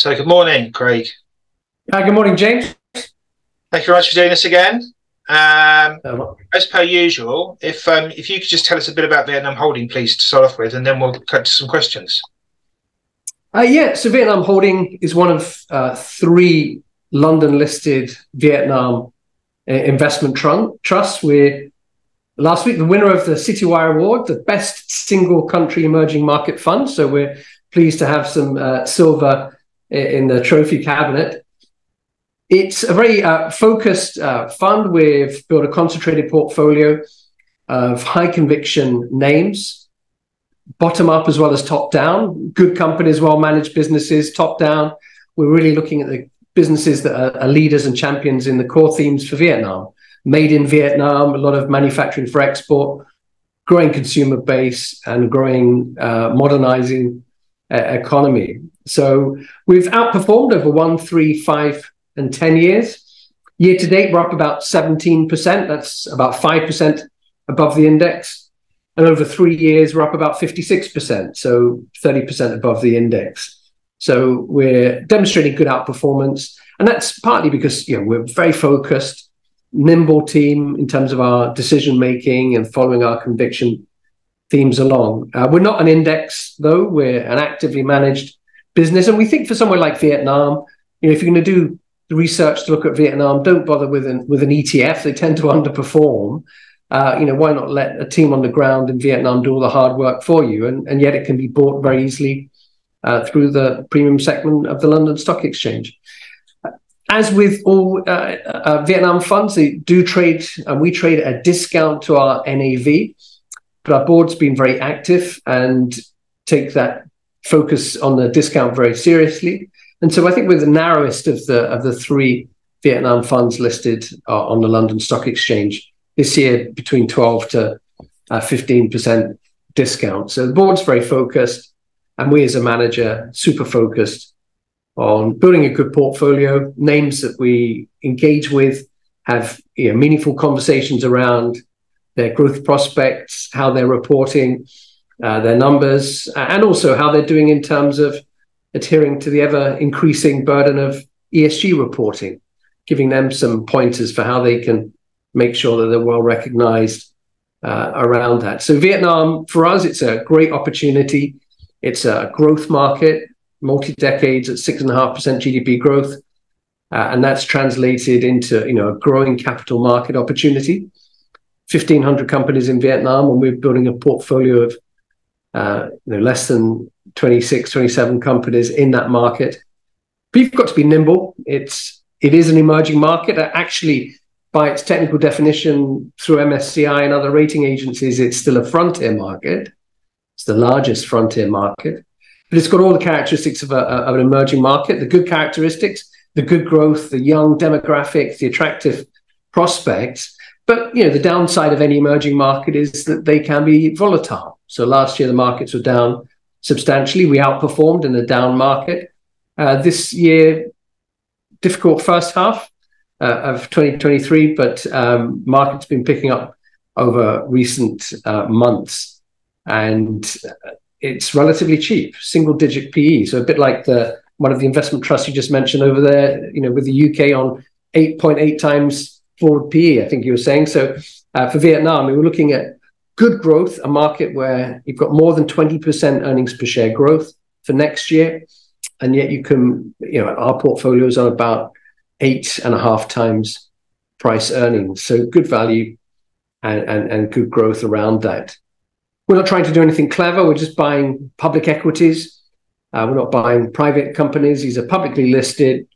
So, good morning, Craig. Uh, good morning, James. Thank you very much for doing this again. Um, uh, as per usual, if um, if you could just tell us a bit about Vietnam Holding, please, to start off with, and then we'll cut to some questions. Uh, yeah, so Vietnam Holding is one of uh, three London-listed Vietnam uh, investment tr- trusts. We're last week the winner of the Citywire Award, the best single country emerging market fund. So we're pleased to have some uh, silver in the trophy cabinet. It's a very uh, focused uh, fund. We've built a concentrated portfolio of high conviction names, bottom up as well as top down, good companies, well managed businesses, top down. We're really looking at the businesses that are, are leaders and champions in the core themes for Vietnam. Made in Vietnam, a lot of manufacturing for export, growing consumer base, and growing uh, modernizing uh, economy. So we've outperformed over one, three, five, and 10 years. Year to date, we're up about 17%. That's about 5% above the index. And over three years, we're up about 56%, so 30% above the index. So we're demonstrating good outperformance. And that's partly because you know, we're a very focused, nimble team in terms of our decision making and following our conviction themes along. Uh, we're not an index, though. We're an actively managed business. And we think for somewhere like Vietnam, you know, if you're going to do the research to look at Vietnam, don't bother with an with an ETF. They tend to underperform. Uh, you know, why not let a team on the ground in Vietnam do all the hard work for you? And, and yet it can be bought very easily uh, through the premium segment of the London Stock Exchange. As with all uh, uh Vietnam funds, they do trade, and we trade at a discount to our NAV. But our board's been very active and take that focus on the discount very seriously. And so I think we're the narrowest of the of the three Vietnam funds listed uh, on the London Stock Exchange this year, between 12 to uh, 15% discount. So the board's very focused, and we as a manager super focused on building a good portfolio, names that we engage with, have you know, meaningful conversations around their growth prospects, how they're reporting uh, their numbers, and also how they're doing in terms of adhering to the ever increasing burden of ESG reporting, giving them some pointers for how they can make sure that they're well recognized uh, around that. So, Vietnam, for us, it's a great opportunity. It's a growth market, multi decades at 6.5% GDP growth. Uh, and that's translated into you know a growing capital market opportunity. 1,500 companies in Vietnam, and we're building a portfolio of uh, you know, less than 26, 27 companies in that market. But you've got to be nimble. It's it is an emerging market. Actually, by its technical definition, through MSCI and other rating agencies, it's still a frontier market. It's the largest frontier market, but it's got all the characteristics of, a, of an emerging market. The good characteristics, the good growth, the young demographics, the attractive prospects. But you know, the downside of any emerging market is that they can be volatile. So last year the markets were down substantially. We outperformed in the down market. Uh, this year, difficult first half uh, of 2023, but um, market's been picking up over recent uh, months, and it's relatively cheap, single digit PE. So a bit like the one of the investment trusts you just mentioned over there, you know, with the UK on 8.8 times forward PE, I think you were saying. So uh, for Vietnam, we were looking at good growth, a market where you've got more than 20% earnings per share growth for next year. And yet you can, you know, our portfolios are about eight and a half times price earnings. So good value and, and, and good growth around that. We're not trying to do anything clever. We're just buying public equities. Uh, we're not buying private companies. These are publicly listed.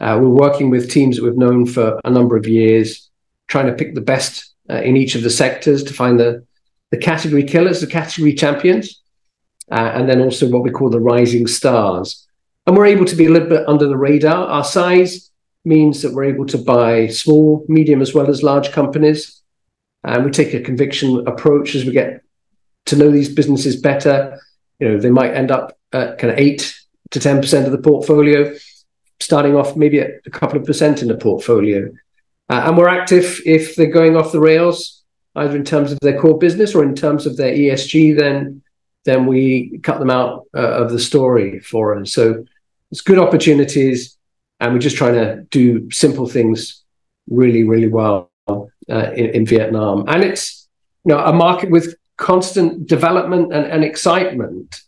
Uh, we're working with teams that we've known for a number of years, trying to pick the best uh, in each of the sectors to find the the category killers, the category champions, uh, and then also what we call the rising stars. And we're able to be a little bit under the radar. Our size means that we're able to buy small, medium, as well as large companies. And we take a conviction approach as we get to know these businesses better. You know, they might end up at kind of eight to 10% of the portfolio, starting off maybe at a couple of percent in the portfolio. Uh, and we're active if they're going off the rails either in terms of their core business or in terms of their ESG, then then we cut them out uh, of the story for us. So it's good opportunities, and we're just trying to do simple things really, really well uh, in, in, Vietnam. And it's you know a market with constant development and, and excitement.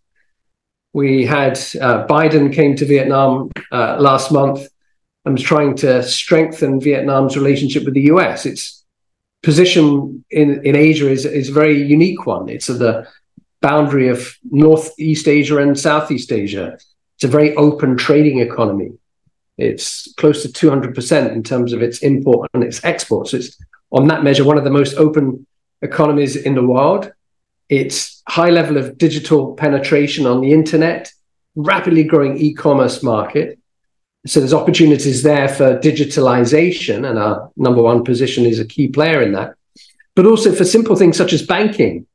We had uh, Biden came to Vietnam uh, last month and was trying to strengthen Vietnam's relationship with the US. Its position in, in Asia is, is a very unique one. It's at the boundary of Northeast Asia and Southeast Asia. It's a very open trading economy. It's close to 200% in terms of its import and its export. So it's on that measure, one of the most open economies in the world. It's high level of digital penetration on the internet, rapidly growing e-commerce market. So there's opportunities there for digitalization, and our number one position is a key player in that. But also for simple things such as banking.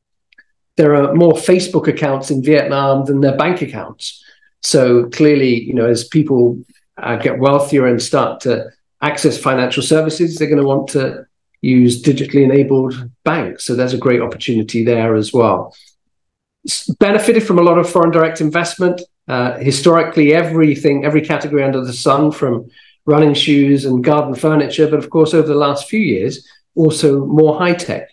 There are more Facebook accounts in Vietnam than their bank accounts. So clearly, you know, as people uh, get wealthier and start to access financial services, they're going to want to use digitally enabled banks. So there's a great opportunity there as well. It's benefited from a lot of foreign direct investment. Uh, historically, everything, every category under the sun, from running shoes and garden furniture, but of course, over the last few years, also more high tech.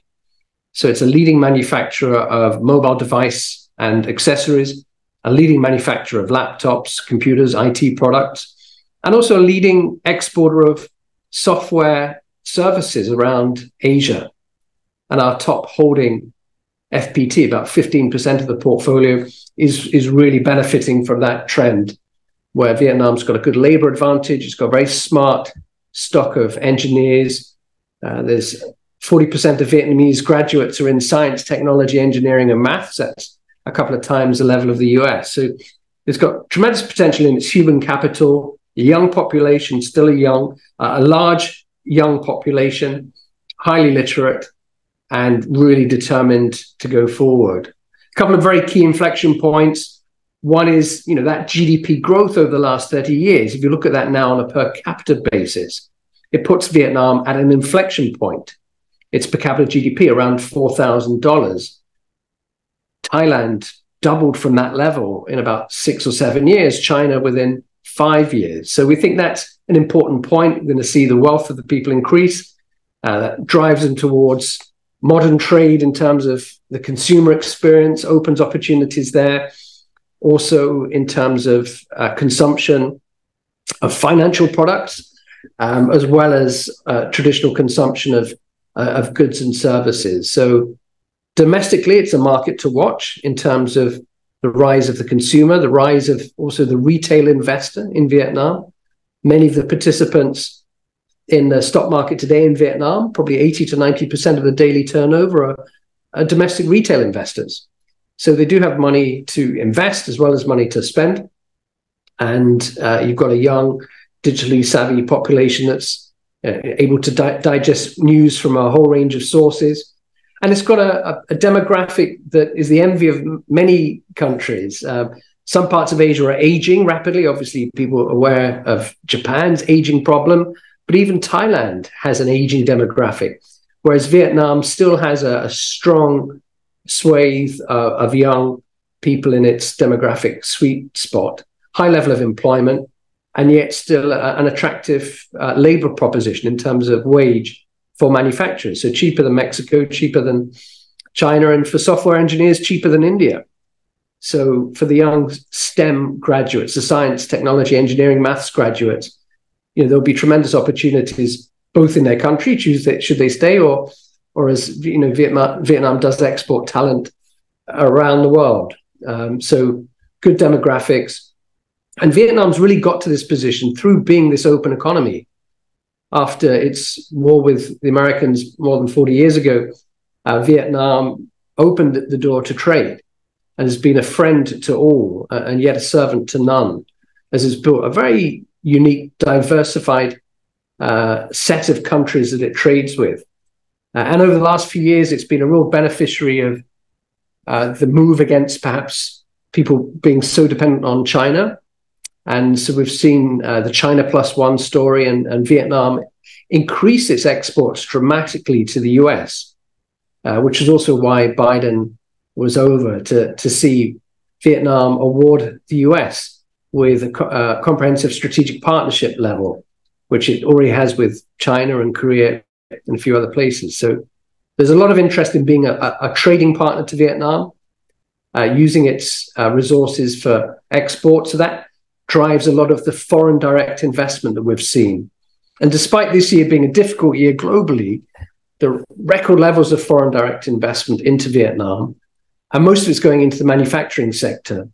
So it's a leading manufacturer of mobile device and accessories, a leading manufacturer of laptops, computers, IT products, and also a leading exporter of software services around Asia. And our top holding FPT, about 15% of the portfolio, is, is really benefiting from that trend where Vietnam's got a good labor advantage. It's got a very smart stock of engineers. Uh, there's 40% of Vietnamese graduates are in science, technology, engineering, and maths. That's a couple of times the level of the US. So it's got tremendous potential in its human capital, young population, still a young, uh, a large young population, highly literate, and really determined to go forward. A couple of very key inflection points. One is, you know, that GDP growth over the last 30 years. If you look at that now on a per capita basis, it puts Vietnam at an inflection point. Its per capita GDP around $4,000. Thailand doubled from that level in about six or seven years, China within five years. So we think that's an important point. We're going to see the wealth of the people increase. Uh, that drives them towards modern trade in terms of the consumer experience, opens opportunities there. Also, in terms of uh, consumption of financial products, um, as well as uh, traditional consumption of, uh, of goods and services. So, domestically, it's a market to watch in terms of the rise of the consumer, the rise of also the retail investor in Vietnam. Many of the participants in the stock market today in Vietnam, probably 80 to 90% of the daily turnover are, are domestic retail investors. So they do have money to invest as well as money to spend. And uh, you've got a young, digitally savvy population that's uh, able to di- digest news from a whole range of sources and it's got a, a, demographic that is the envy of many countries. Uh, some parts of Asia are aging rapidly. Obviously, people are aware of Japan's aging problem, but even Thailand has an aging demographic, whereas Vietnam still has a, a strong swathe uh, of young people in its demographic sweet spot, high level of employment, and yet still a, an attractive uh, labor proposition in terms of wage for manufacturers. So cheaper than Mexico, cheaper than China, and for software engineers, cheaper than India. So for the young STEM graduates, the science, technology, engineering, maths graduates, you know, there'll be tremendous opportunities both in their country, choose that should they stay, or or as you know, Vietnam, Vietnam does export talent around the world. Um, so good demographics. And Vietnam's really got to this position through being this open economy after its war with the Americans more than 40 years ago, uh, Vietnam opened the door to trade and has been a friend to all uh, and yet a servant to none, as it's built a very unique, diversified uh, set of countries that it trades with. Uh, and over the last few years, it's been a real beneficiary of uh, the move against perhaps people being so dependent on China and so we've seen uh, the China plus one story and, and, Vietnam increase its exports dramatically to the US, uh, which is also why Biden was over to, to see Vietnam award the US with a, co- a comprehensive strategic partnership level, which it already has with China and Korea and a few other places. So there's a lot of interest in being a, a trading partner to Vietnam, uh, using its uh, resources for export. So that drives a lot of the foreign direct investment that we've seen. And despite this year being a difficult year globally, the record levels of foreign direct investment into Vietnam, and most of it's going into the manufacturing sector.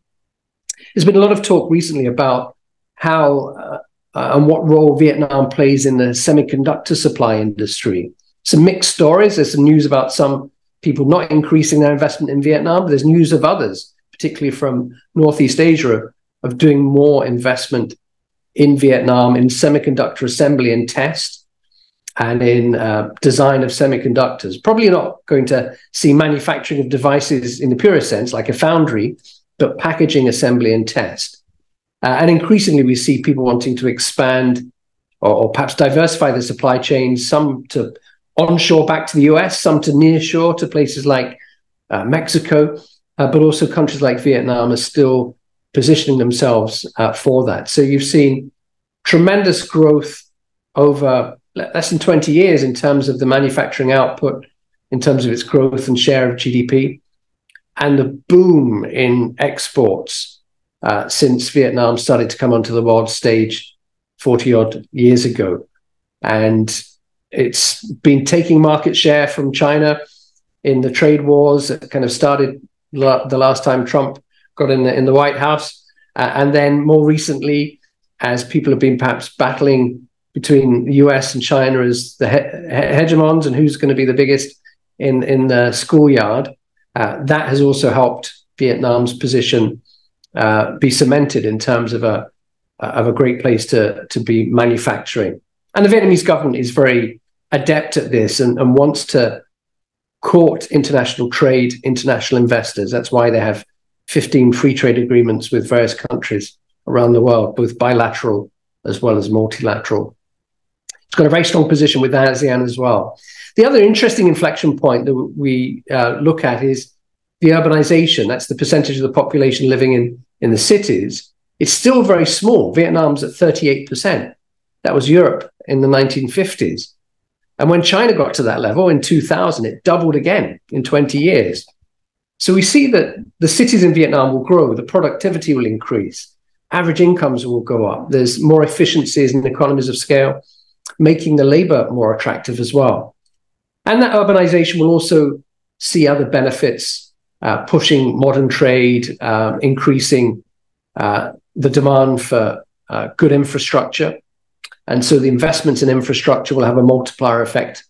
There's been a lot of talk recently about how uh, uh, and what role Vietnam plays in the semiconductor supply industry. Some mixed stories. There's some news about some people not increasing their investment in Vietnam. But there's news of others, particularly from Northeast Asia, of doing more investment in Vietnam in semiconductor assembly and test and in uh, design of semiconductors. Probably not going to see manufacturing of devices in the purest sense, like a foundry, but packaging, assembly, and test. Uh, and increasingly, we see people wanting to expand or, or, perhaps diversify the supply chains, some to onshore back to the US, some to nearshore to places like uh, Mexico, uh, but also countries like Vietnam are still positioning themselves uh, for that. So you've seen tremendous growth over less than 20 years in terms of the manufacturing output, in terms of its growth and share of GDP, and the boom in exports uh, since Vietnam started to come onto the world stage 40 odd years ago. And it's been taking market share from China in the trade wars that kind of started la- the last time Trump got in the, in the White House. Uh, and then more recently, as people have been perhaps battling between the US and China as the he- hegemons and who's going to be the biggest in, in the schoolyard, uh, that has also helped Vietnam's position uh, be cemented in terms of a of a great place to to be manufacturing. And the Vietnamese government is very adept at this and, and wants to court international trade, international investors. That's why they have 15 free trade agreements with various countries around the world, both bilateral as well as multilateral. It's got a very strong position with ASEAN as well. The other interesting inflection point that we uh, look at is the urbanization. That's the percentage of the population living in, in the cities. It's still very small. Vietnam's at 38%. That was Europe in the 1950s. And when China got to that level in 2000, it doubled again in 20 years. So we see that the cities in Vietnam will grow, the productivity will increase, average incomes will go up. There's more efficiencies and economies of scale, making the labor more attractive as well. And that urbanization will also see other benefits, uh, pushing modern trade, uh, increasing the demand for uh, good infrastructure. And so the investments in infrastructure will have a multiplier effect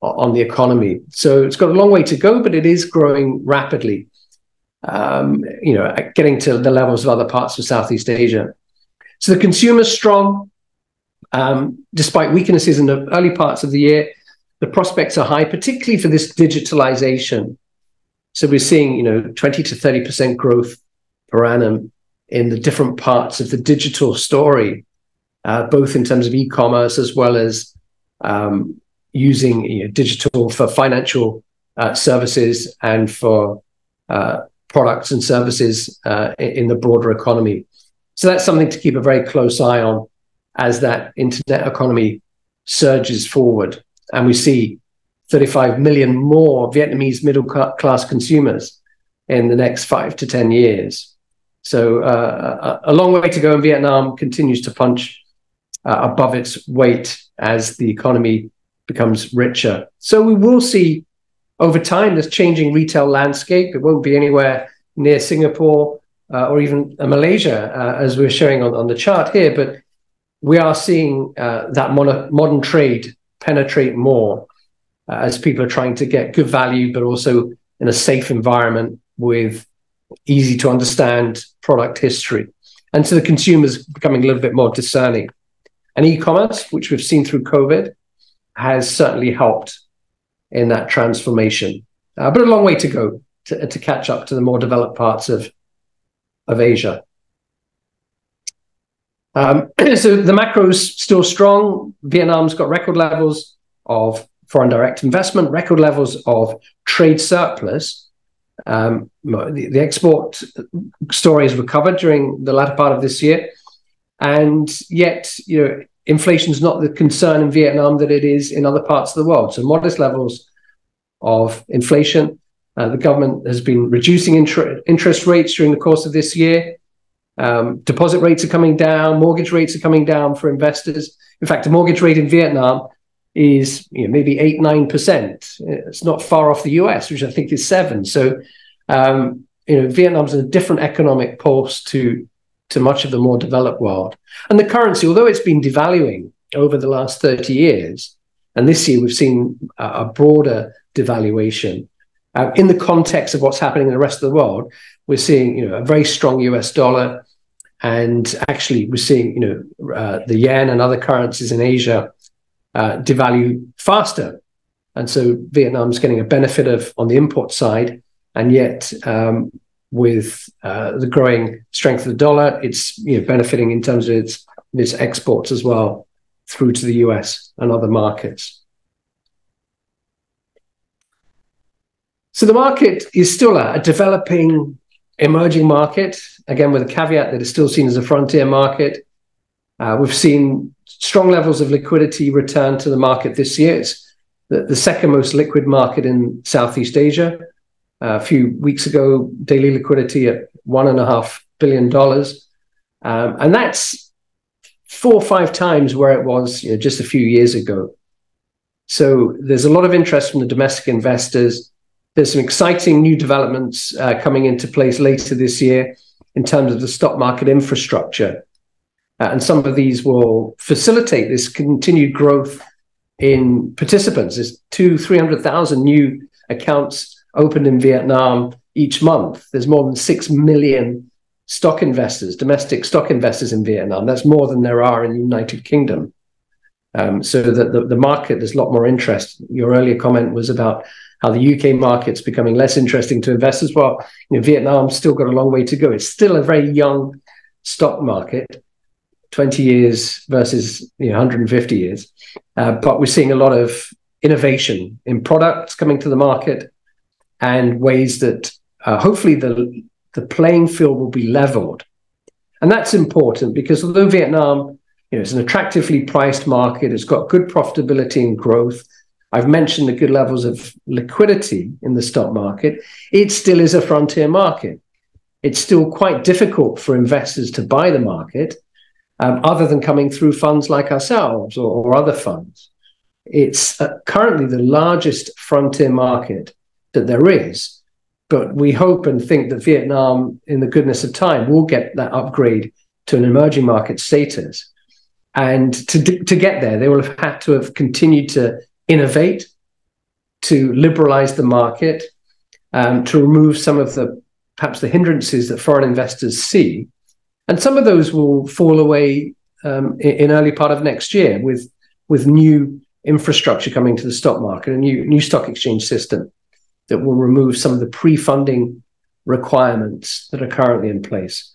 on the economy. So it's got a long way to go, but it is growing rapidly. Um, you know, getting to the levels of other parts of Southeast Asia. So the consumer's strong, um, despite weaknesses in the early parts of the year. The prospects are high, particularly for this digitalization. So we're seeing, you know, 20 to 30 percent growth per annum in the different parts of the digital story, uh, both in terms of e-commerce as well as um, using you know, digital for financial uh, services and for uh, products and services uh, in the broader economy. So that's something to keep a very close eye on as that internet economy surges forward. And we see 35 million more Vietnamese middle class consumers in the next five to 10 years. So uh, a, a, long way to go, and Vietnam continues to punch uh, above its weight as the economy becomes richer. So we will see over time this changing retail landscape. It won't be anywhere near Singapore uh, or even uh, Malaysia, uh, as we're showing on, on the chart here, but we are seeing uh, that modern trade penetrate more uh, as people are trying to get good value, but also in a safe environment with easy to understand product history. And so the consumer's becoming a little bit more discerning. And e commerce, which we've seen through COVID, has certainly helped in that transformation. Uh, but a long way to go to, to catch up to the more developed parts of, of Asia. Um, so the macro's still strong. Vietnam's got record levels of foreign direct investment, record levels of trade surplus. Um, the, the, export story has recovered during the latter part of this year, and yet, you know, inflation is not the concern in Vietnam that it is in other parts of the world. So, modest levels of inflation. Uh, the government has been reducing interest rates during the course of this year. Um, deposit rates are coming down, mortgage rates are coming down for investors. In fact, the mortgage rate in Vietnam is you know, maybe eight, nine percent. It's not far off the US, which I think is seven. So, um, you know, Vietnam's a different economic pulse to to much of the more developed world. And the currency, although it's been devaluing over the last 30 years, and this year we've seen a, a broader devaluation. Uh, in the context of what's happening in the rest of the world, we're seeing you know a very strong US dollar, and actually we're seeing you know uh, the yen and other currencies in Asia uh, devalue faster, and so Vietnam's getting a benefit of on the import side, and yet um, with uh, the growing strength of the dollar, it's you know, benefiting in terms of its, its exports as well through to the US and other markets. So the market is still a, a developing, emerging market, again, with a caveat that it's still seen as a frontier market. Uh, we've seen strong levels of liquidity return to the market this year. It's the, the second most liquid market in Southeast Asia a few weeks ago, daily liquidity at one and a half billion dollars, um, and that's four or five times where it was you know, just a few years ago. So there's a lot of interest from the domestic investors. There's some exciting new developments uh, coming into place later this year in terms of the stock market infrastructure. Uh, and some of these will facilitate this continued growth in participants. There's two, 300,000 new accounts opened in Vietnam each month. There's more than 6 million stock investors, domestic stock investors in Vietnam. That's more than there are in the United Kingdom. Um, so that the, the market, there's a lot more interest. Your earlier comment was about how the UK market's becoming less interesting to investors. Well, you know, Vietnam's still got a long way to go. It's still a very young stock market, 20 years versus you know, 150 years. Uh, but we're seeing a lot of innovation in products coming to the market, and ways that uh, hopefully the the playing field will be leveled. And that's important because although Vietnam you know, it's an attractively priced market, it's got good profitability and growth. I've mentioned the good levels of liquidity in the stock market. It still is a frontier market. It's still quite difficult for investors to buy the market, um, other than coming through funds like ourselves or, or other funds. It's uh, currently the largest frontier market that there is. But we hope and think that Vietnam, in the goodness of time, will get that upgrade to an emerging market status. And to, to get there, they will have had to have continued to innovate, to liberalize the market, um, to remove some of the perhaps the hindrances that foreign investors see. And some of those will fall away um, in, in early part of next year with, with new infrastructure coming to the stock market, a new, new stock exchange system that will remove some of the pre-funding requirements that are currently in place.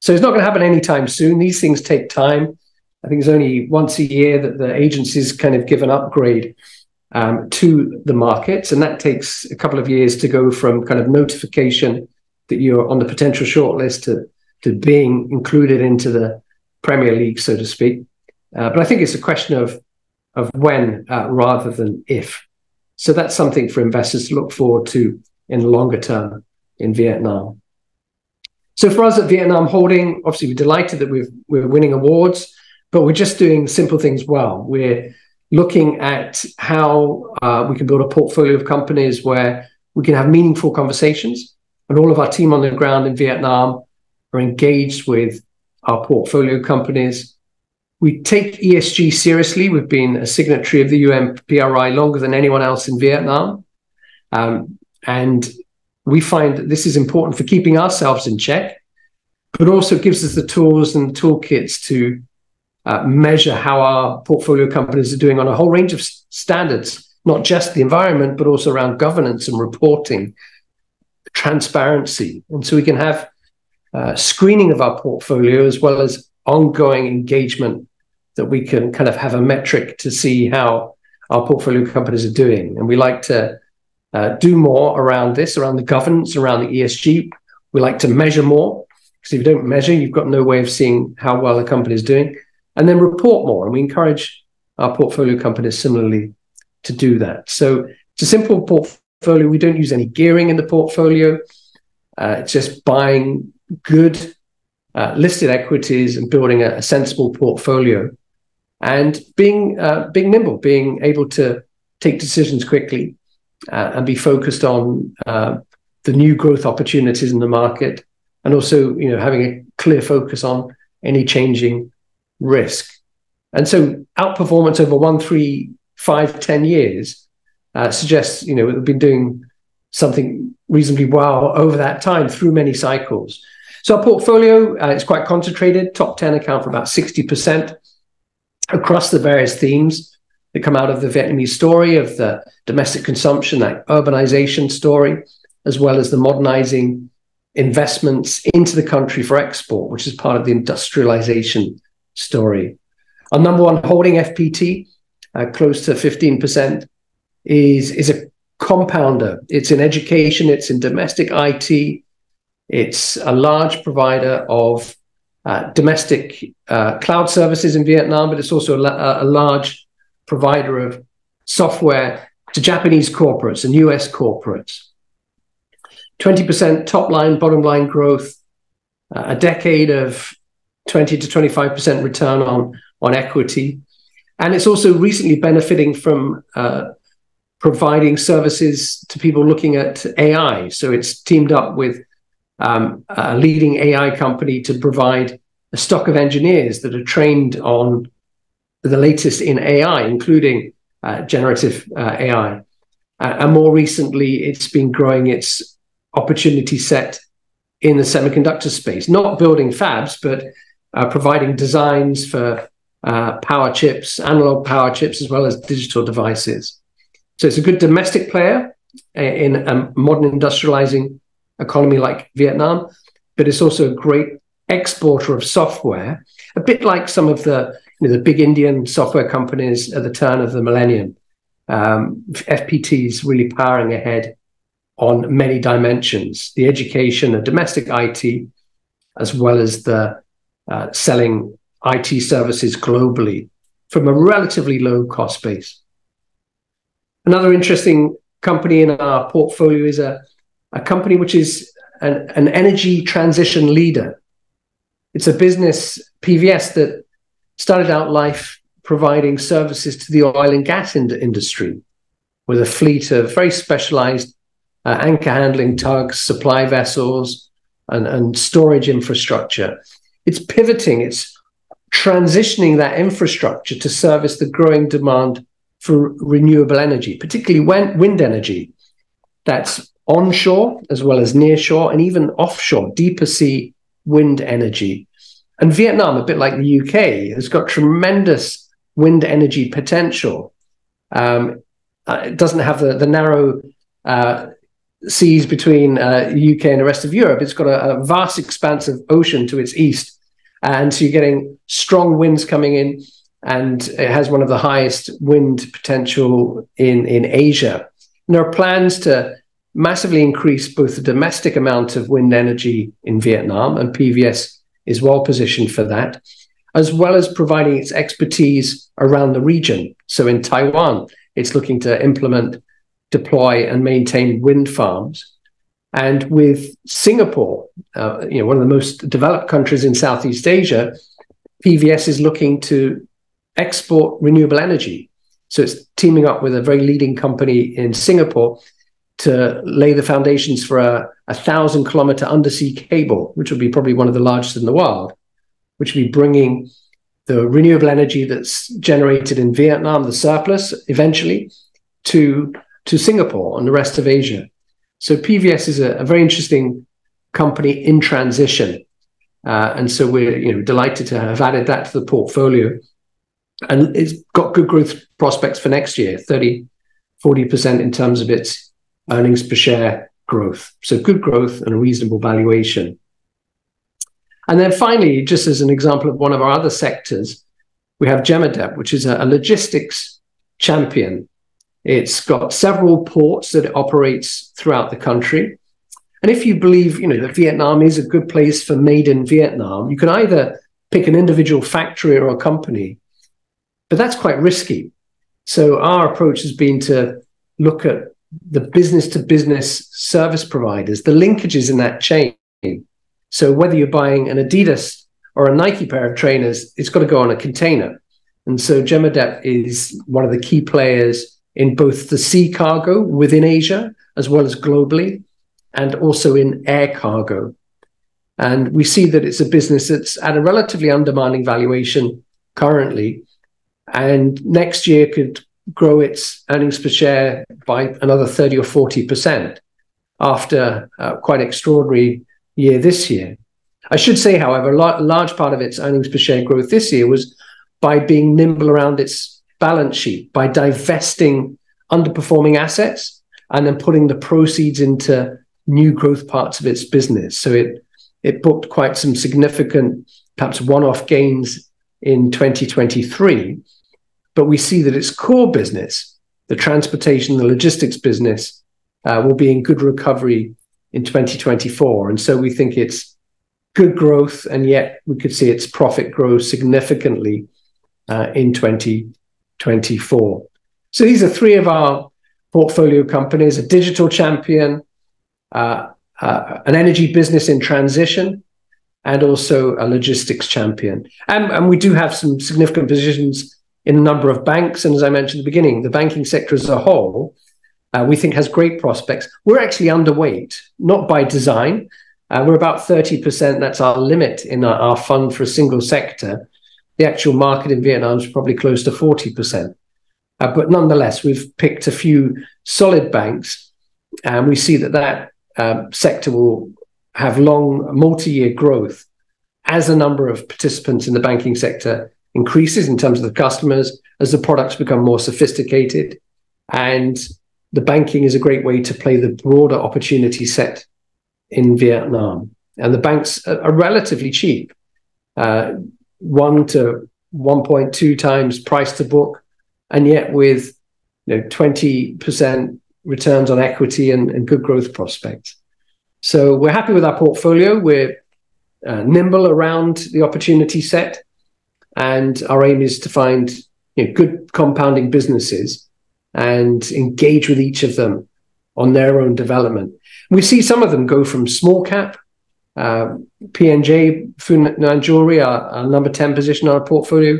So it's not going to happen anytime soon. These things take time. I think it's only once a year that the agencies kind of give an upgrade um, to the markets, and that takes a couple of years to go from kind of notification that you're on the potential shortlist to to being included into the Premier League, so to speak. Uh, but I think it's a question of of when uh, rather than if. So that's something for investors to look forward to in the longer term in Vietnam. So for us at Vietnam Holding, obviously we're delighted that we've, we're winning awards, but we're just doing simple things well. We're looking at how uh, we can build a portfolio of companies where we can have meaningful conversations. And all of our team on the ground in Vietnam are engaged with our portfolio companies we take ESG seriously. We've been a signatory of the UNPRI longer than anyone else in Vietnam. Um, and we find that this is important for keeping ourselves in check, but also gives us the tools and toolkits to uh, measure how our portfolio companies are doing on a whole range of standards, not just the environment, but also around governance and reporting, transparency. And so we can have uh, screening of our portfolio as well as ongoing engagement that we can kind of have a metric to see how our portfolio companies are doing. And we like to uh, do more around this, around the governance, around the ESG. We like to measure more because if you don't measure, you've got no way of seeing how well a company is doing. And then report more. And we encourage our portfolio companies similarly to do that. So it's a simple portfolio. We don't use any gearing in the portfolio. Uh, it's just buying good uh, listed equities and building a, a, sensible portfolio and being uh, being nimble, being able to take decisions quickly uh, and be focused on uh, the new growth opportunities in the market, and also you know having a clear focus on any changing risk. And so outperformance over one, three, five, ten years uh, suggests you know we've been doing something reasonably well over that time through many cycles. So our portfolio uh, is quite concentrated. Top 10 account for about 60% across the various themes that come out of the Vietnamese story of the domestic consumption, that urbanization story, as well as the modernizing investments into the country for export, which is part of the industrialization story. Our number one holding FPT, uh, close to 15%, is, is a compounder. It's in education, it's in domestic IT, it's a large provider of uh, domestic uh, cloud services in Vietnam, but it's also a, a, large provider of software to Japanese corporates and US corporates. 20% top line, bottom line growth, uh, a decade of 20 to 25% return on, on equity. And it's also recently benefiting from uh, providing services to people looking at AI. So it's teamed up with um, a leading AI company to provide a stock of engineers that are trained on the latest in AI, including uh, generative uh, AI. Uh, and more recently, it's been growing its opportunity set in the semiconductor space, not building fabs, but uh, providing designs for uh, power chips, analog power chips, as well as digital devices. So it's a good domestic player uh, in a modern industrializing economy like Vietnam, but it's also a great exporter of software, a bit like some of the you know, the big Indian software companies at the turn of the millennium. Um, FPT is really powering ahead on many dimensions: the education, the domestic IT, as well as the uh, selling IT services globally from a relatively low cost base. Another interesting company in our portfolio is a a company which is an, an energy transition leader. It's a business, PVS, that started out life providing services to the oil and gas in- industry with a fleet of very specialized uh, anchor handling tugs, supply vessels, and, and storage infrastructure. It's pivoting, it's transitioning that infrastructure to service the growing demand for renewable energy, particularly wind energy. That's onshore as well as nearshore and even offshore, deeper sea wind energy. And Vietnam, a bit like the UK, has got tremendous wind energy potential. Um, uh, it doesn't have the, the narrow uh, seas between uh, UK and the rest of Europe. It's got a, a, vast expanse of ocean to its east. And so you're getting strong winds coming in, and it has one of the highest wind potential in, in Asia. And there are plans to massively increase both the domestic amount of wind energy in Vietnam, and PVS is well positioned for that, as well as providing its expertise around the region. So in Taiwan, it's looking to implement, deploy, and maintain wind farms. And with Singapore, uh, you know, one of the most developed countries in Southeast Asia, PVS is looking to export renewable energy. So it's teaming up with a very leading company in Singapore to lay the foundations for a, a thousand kilometer undersea cable, which would be probably one of the largest in the world, which would be bringing the renewable energy that's generated in Vietnam, the surplus, eventually to to Singapore and the rest of Asia. So PVS is a, a very interesting company in transition, uh, and so we're you know delighted to have added that to the portfolio, and it's got good growth prospects for next year, 30, 40 percent in terms of its earnings per share growth. So good growth and a reasonable valuation. And then finally, just as an example of one of our other sectors, we have Gemadep, which is a, a logistics champion It's got several ports that it operates throughout the country. And if you believe, you know, that Vietnam is a good place for made in Vietnam, you can either pick an individual factory or a company, but that's quite risky. So our approach has been to look at the business to business service providers, the linkages in that chain. So whether you're buying an Adidas or a Nike pair of trainers, it's got to go on a container. And so Gemadep is one of the key players in both the sea cargo within Asia as well as globally, and also in air cargo. And we see that it's a business that's at a relatively undemanding valuation currently, and next year could grow its earnings per share by another 30 or 40% after quite extraordinary year this year. I should say, however, a large part of its earnings per share growth this year was by being nimble around its balance sheet, by divesting underperforming assets and then putting the proceeds into new growth parts of its business. So it it booked quite some significant, perhaps one-off gains in 2023. But we see that its core business, the transportation, the logistics business, uh, will be in good recovery in 2024. And so we think it's good growth, and yet we could see its profit grow significantly uh, in 2024. So these are three of our portfolio companies: a digital champion, uh, uh, an energy business in transition, and also a logistics champion. And, and we do have some significant positions in a number of banks. And as I mentioned at the beginning, the banking sector as a whole, uh, we think has great prospects. We're actually underweight, not by design. Uh, we're about 30%. That's our limit in our, our, fund for a single sector. The actual market in Vietnam is probably close to 40%. Uh, but nonetheless, we've picked a few solid banks, and we see that that um, sector will have long multi-year growth as the number of participants in the banking sector increases in terms of the customers, as the products become more sophisticated. And the banking is a great way to play the broader opportunity set in Vietnam. And the banks are, relatively cheap, uh, one to 1.2 times price to book, and yet with you know, 20% returns on equity and, and good growth prospects. So we're happy with our portfolio. We're uh, nimble around the opportunity set, and our aim is to find you know, good compounding businesses and engage with each of them on their own development. We see some of them go from small cap. Uh, PNJ Phu Nhuan Jewelry, our, our number 10 position on our portfolio,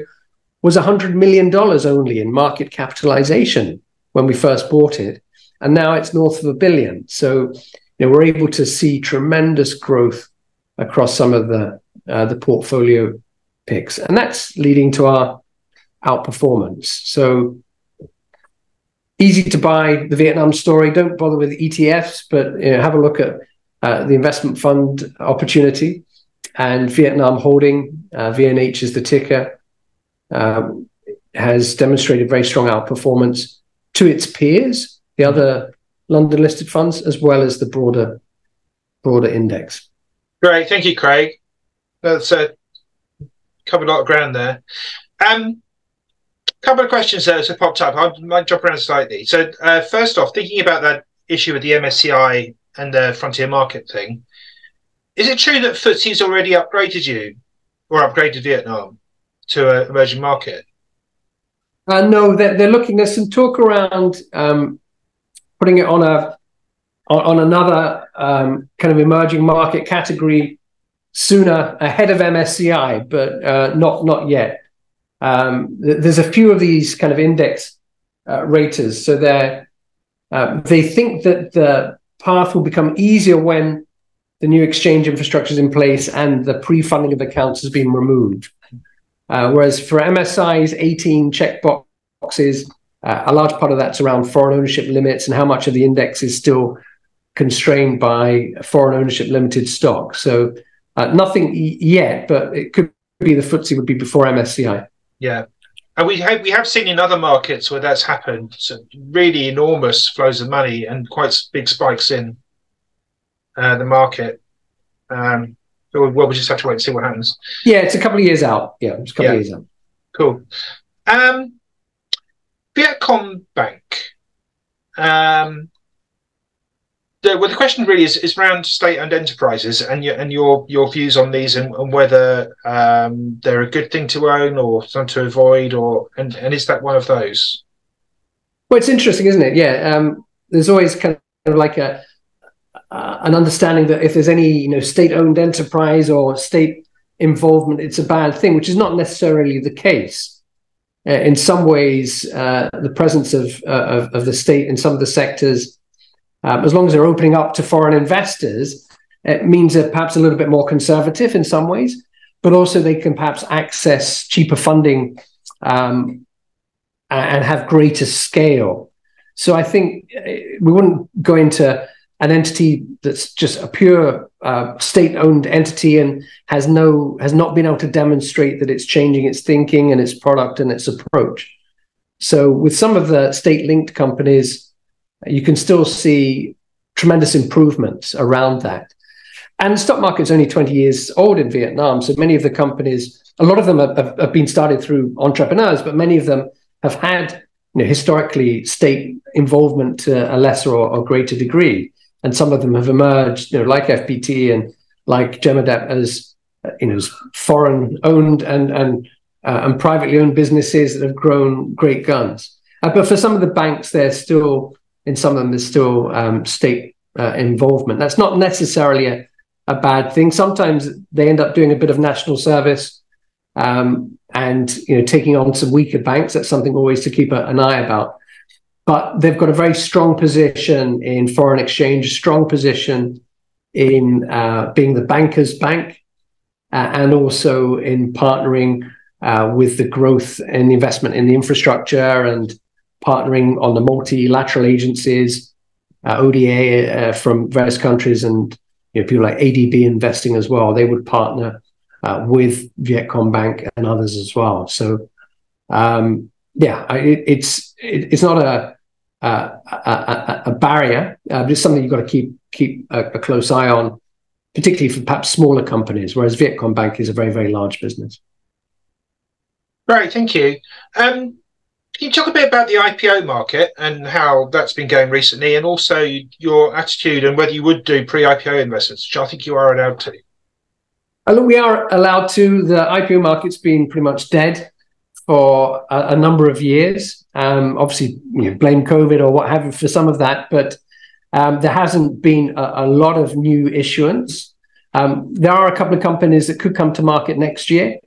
was $100 million only in market capitalization when we first bought it and now it's north of a billion. So you know, we're able to see tremendous growth across some of the uh, the portfolio picks, and that's leading to our outperformance. So easy to buy the Vietnam story. Don't bother with ETFs, but you know, have a look at uh, the investment fund opportunity and Vietnam Holding. Uh, VNH is the ticker. Um, has demonstrated very strong outperformance to its peers the other London listed funds as well as the broader broader index. Great, thank you, Craig. That's a covered a lot of ground there. Um, couple of questions there that popped up. I might jump around slightly. So, uh, first off, thinking about that issue with the MSCI and the frontier market thing, is it true that FTSE's already upgraded you or upgraded Vietnam to an emerging market? Uh, no, they're, they're looking. There's some talk around um, putting it on a on, on another um, kind of emerging market category sooner ahead of MSCI, but uh, not not yet. Um, th- there's a few of these kind of index uh, raters, so they uh, they think that the path will become easier when the new exchange infrastructure is in place and the pre-funding of accounts has been removed. Uh, whereas for MSCI's 18 check boxes, uh, a large part of that's around foreign ownership limits and how much of the index is still constrained by foreign ownership limited stock. So uh, nothing yet, but it could be the FTSE would be before MSCI. Yeah. And we have, we have seen in other markets where that's happened, so really enormous flows of money and quite big spikes in uh, the market. Um, so well, we just have to wait and see what happens. Yeah, it's a couple of years out. Yeah, it's a couple yeah. of years out. Cool. Um, Vietcombank. um, well, the question really is, is around state-owned enterprises and your and your your views on these and, and whether um, they're a good thing to own or something to avoid, or and, and is that one of those? Well, it's interesting, isn't it? Yeah, um, there's always kind of like a uh, an understanding that if there's any you know state-owned enterprise or state involvement, it's a bad thing, which is not necessarily the case. Uh, in some ways, uh, the presence of, uh, of, of the state in some of the sectors um, as long as they're opening up to foreign investors, it means they're perhaps a little bit more conservative in some ways, but also they can perhaps access cheaper funding um, and have greater scale. So I think uh, we wouldn't go into an entity that's just a pure uh, state-owned entity and has no has not been able to demonstrate that it's changing its thinking and its product and its approach. So with some of the state-linked companies, you can still see tremendous improvements around that. And the stock market's only 20 years old in Vietnam. So many of the companies, a lot of them have, have been started through entrepreneurs, but many of them have had you know, historically state involvement to a lesser or, or, greater degree. And some of them have emerged, you know, like FPT and like Gemadept as you know, foreign owned and and uh, and privately owned businesses that have grown great guns. Uh, but for some of the banks, they're still in some of them there's still um, state uh, involvement. That's not necessarily a, a bad thing. Sometimes they end up doing a bit of national service um, and you know taking on some weaker banks. That's something always to keep a, an eye about. But they've got a very strong position in foreign exchange, strong position in uh, being the banker's bank, uh, and also in partnering uh, with the growth and investment in the infrastructure and partnering on the multilateral agencies, uh, ODA uh, from various countries, and you know, people like ADB investing as well. They would partner uh, with Vietcombank and others as well. So, um, yeah, it, it's it, it's not a a, a, a barrier, uh, but it's something you've got to keep keep a, a, close eye on, particularly for perhaps smaller companies. Whereas Vietcombank is a very very large business. Right, thank you. Um, can you talk a bit about the IPO market and how that's been going recently, and also your attitude and whether you would do pre-IPO investments, which I think you are allowed to? Uh, we are allowed to. The IPO market's been pretty much dead for a, a number of years. Um, obviously, you know, blame COVID or what have you for some of that, but um, there hasn't been a, a, lot of new issuance. Um, there are a couple of companies that could come to market next year.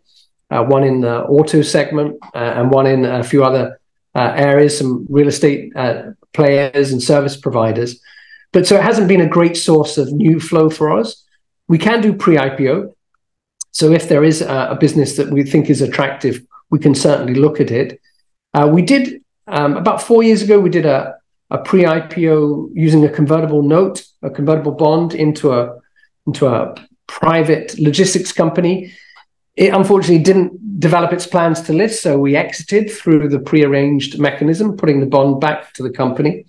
Uh, one in the auto segment uh, and one in a few other uh, areas, some real estate uh, players and service providers. But so it hasn't been a great source of new flow for us. We can do pre IPO. So if there is a, a, business that we think is attractive, we can certainly look at it. Uh, we did um, about four years ago, we did a, a pre IPO using a convertible note, a convertible bond into a into a private logistics company. It unfortunately didn't develop its plans to list, so we exited through the prearranged mechanism, putting the bond back to the company.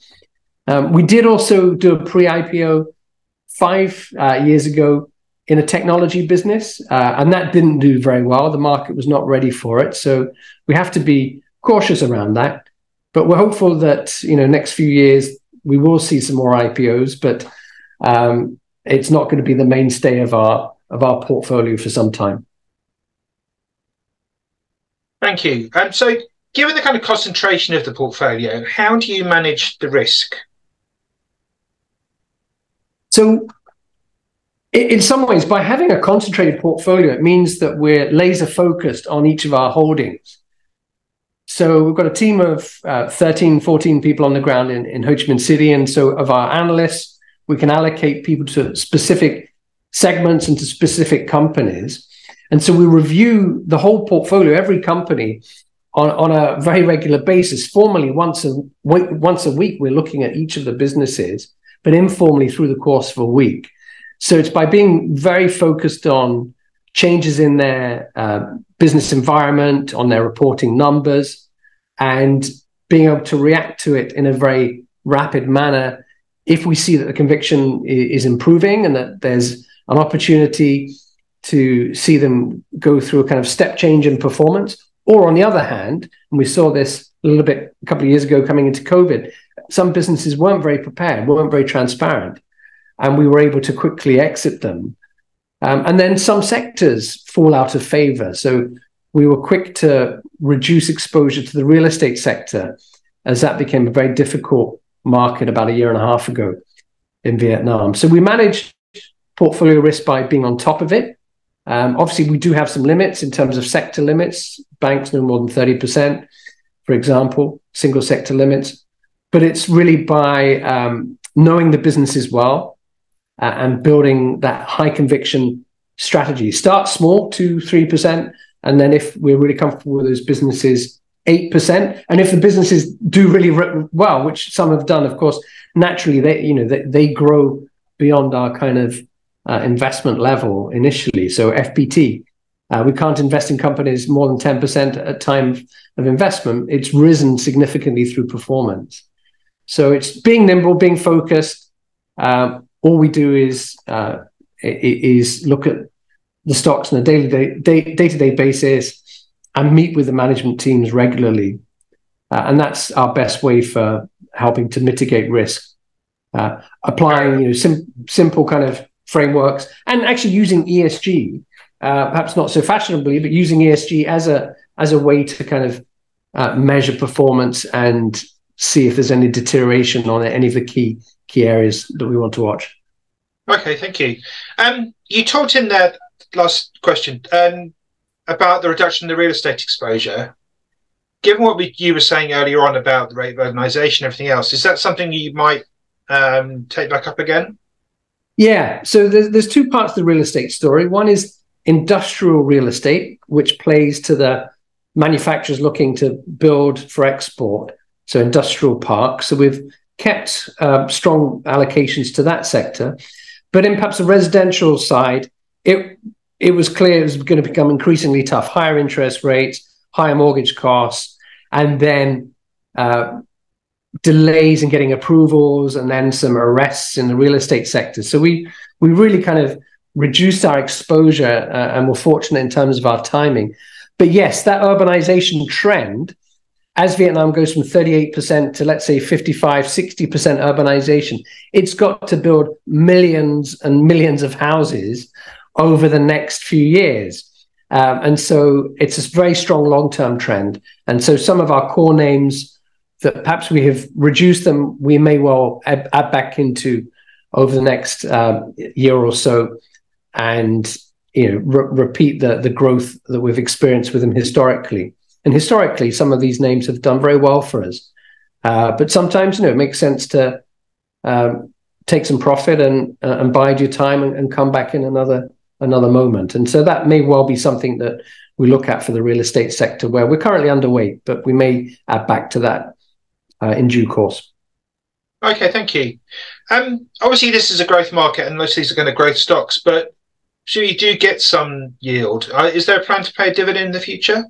Um, we did also do a pre-IPO five uh, years ago in a technology business, uh, and that didn't do very well. The market was not ready for it, so we have to be cautious around that. But we're hopeful that you know next few years we will see some more IPOs, but um, it's not going to be the mainstay of our of our portfolio for some time. Thank you. Um, so, given the kind of concentration of the portfolio, how do you manage the risk? So, in some ways, by having a concentrated portfolio, it means that we're laser focused on each of our holdings. So we've got a team of uh, 13, 14 people on the ground in, in Ho Chi Minh City. And so of our analysts, we can allocate people to specific segments and to specific companies. And so we review the whole portfolio, every company, on, on a very regular basis. Formally, once a once a week, we're looking at each of the businesses, but informally through the course of a week. So it's by being very focused on changes in their uh, business environment, on their reporting numbers, and being able to react to it in a very rapid manner if we see that the conviction is improving and that there's an opportunity to see them go through a kind of step change in performance. Or on the other hand, and we saw this a little bit a couple of years ago coming into COVID, some businesses weren't very prepared, weren't very transparent, and we were able to quickly exit them. Um, and then some sectors fall out of favor. So we were quick to reduce exposure to the real estate sector as that became a very difficult market about a year and a half ago in Vietnam. So we managed portfolio risk by being on top of it. Um, obviously, we do have some limits in terms of sector limits. Banks no more than 30%, for example, single sector limits. But it's really by um, knowing the businesses well uh, and building that high conviction strategy. Start small, two, 3%. And then if we're really comfortable with those businesses, 8%. And if the businesses do really well, which some have done, of course, naturally they, you know, they, they grow beyond our kind of uh, investment level initially. So FPT, uh, we can't invest in companies more than 10% at time of investment. It's risen significantly through performance. So it's being nimble, being focused. Um, all we do is uh, is look at the stocks on a daily day, day, day-to-day basis and meet with the management teams regularly. Uh, and that's our best way for helping to mitigate risk. Uh, applying you know, sim- simple kind of frameworks and actually using ESG, uh, perhaps not so fashionably, but using ESG as a as a way to kind of uh, measure performance and see if there's any deterioration on any of the key key areas that we want to watch. Okay, thank you. Um, you talked in that last question um, about the reduction in the real estate exposure. Given what we, you were saying earlier on about the rate of urbanisation everything else, is that something you might um, take back up again? Yeah. So there's, there's two parts to the real estate story. One is industrial real estate, which plays to the manufacturers looking to build for export. So industrial parks. So we've kept uh, strong allocations to that sector. But in perhaps the residential side, it it was clear it was going to become increasingly tough. Higher interest rates, higher mortgage costs, and then uh, delays in getting approvals and then some arrests in the real estate sector. So we we really kind of reduced our exposure uh, and we're fortunate in terms of our timing. But yes, that urbanization trend, as Vietnam goes from 38% to let's say 55, 60% urbanization, it's got to build millions and millions of houses over the next few years. Um, and so it's a very strong long term trend. And so some of our core names that perhaps we have reduced them, we may well add, add back into over the next uh, year or so, and you know re- repeat the the growth that we've experienced with them historically. And historically, some of these names have done very well for us. Uh, but sometimes, you know, it makes sense to um, take some profit and uh, and bide your time and, and come back in another another moment. And so that may well be something that we look at for the real estate sector, where we're currently underweight, but we may add back to that in due course. Okay, thank you. Um, obviously, this is a growth market, and most of these are going to growth stocks. But sure, you do get some yield. Uh, is there a plan to pay a dividend in the future?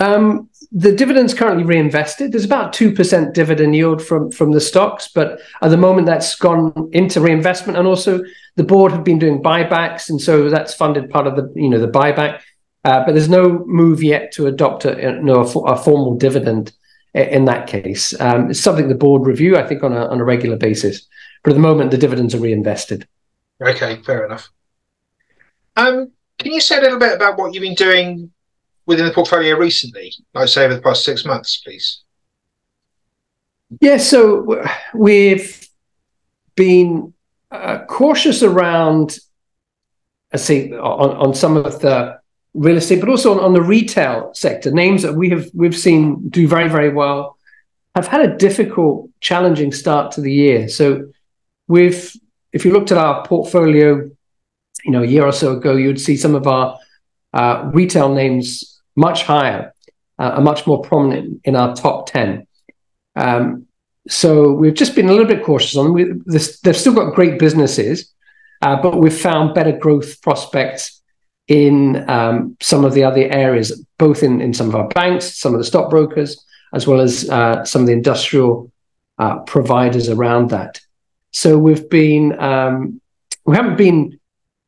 Um, the dividend's currently reinvested. There's about two percent dividend yield from from the stocks, but at the moment that's gone into reinvestment, and also the board have been doing buybacks, and so that's funded part of the you know the buyback. Uh, but there's no move yet to adopt a, you know, a, a formal dividend in that case. Um, it's something the board review, I think, on a, on a regular basis. But at the moment, the dividends are reinvested. Okay, fair enough. Um, can you say a little bit about what you've been doing within the portfolio recently, I'd say over the past six months, please? Yeah, so we've been uh, cautious around, I say, on, on some of the real estate, but also on, on, the retail sector, names that we have we've seen do very very well have had a difficult, challenging start to the year. So, we've if you looked at our portfolio, you know, a year or so ago, you'd see some of our uh, retail names much higher, uh, are much more prominent in our top ten. Um, so we've just been a little bit cautious on them. We, this, they've still got great businesses, uh, but we've found better growth prospects in um, some of the other areas, both in, in some of our banks, some of the stockbrokers, as well as uh, some of the industrial uh, providers around that. So we've been um, we haven't been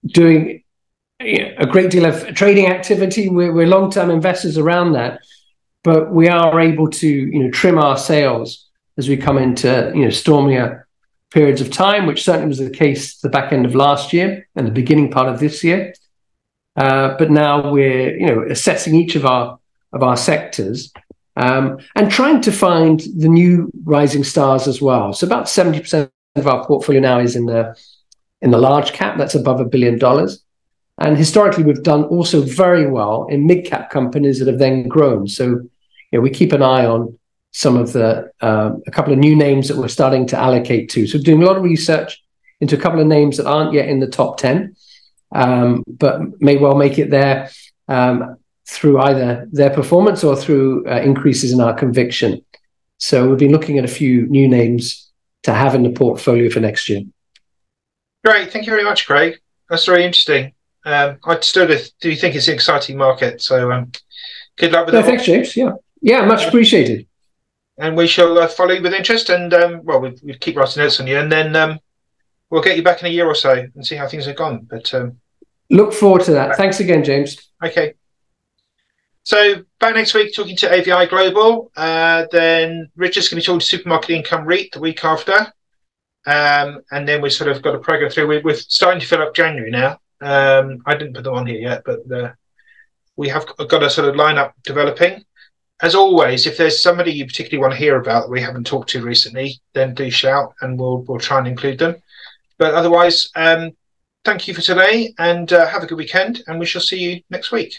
doing a great deal of trading activity. We're, we're long term investors around that, but we are able to you know trim our sails as we come into you know stormier periods of time, which certainly was the case the back end of last year and the beginning part of this year. Uh, but now we're you know assessing each of our of our sectors um, and trying to find the new rising stars as well. So about seventy percent of our portfolio now is in the in the large cap. That's above a billion dollars. And historically, we've done also very well in mid cap companies that have then grown. So you know, we keep an eye on some of the uh, a couple of new names that we're starting to allocate to. So doing a lot of research into a couple of names that aren't yet in the top ten, um, but may well make it there um, through either their performance or through uh, increases in our conviction. So we've been looking at a few new names to have in the portfolio for next year. Great, thank you very much, Craig. That's very interesting. Um, I still do think it's an exciting market. So um, good luck with that. Thanks, James. Yeah, yeah, much appreciated and we shall uh, follow you with interest. And um, well, we, we keep writing notes on you, and then um, we'll get you back in a year or so and see how things have gone. But um, look forward to that. Thanks again, James. Okay. So back next week talking to AVI Global. Uh, then Richard's going to be talking to Supermarket Income REIT the week after. Um, and then we sort of got a program through. We're, we're starting to fill up January now. Um, I didn't put them on here yet, but uh, we have got a sort of lineup developing as always, if there's somebody you particularly want to hear about that we haven't talked to recently, then do shout and we'll we'll try and include them. But otherwise, um, thank you for today and uh, have a good weekend, and we shall see you next week.